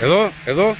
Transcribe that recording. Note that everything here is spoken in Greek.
Εδώ, εδώ.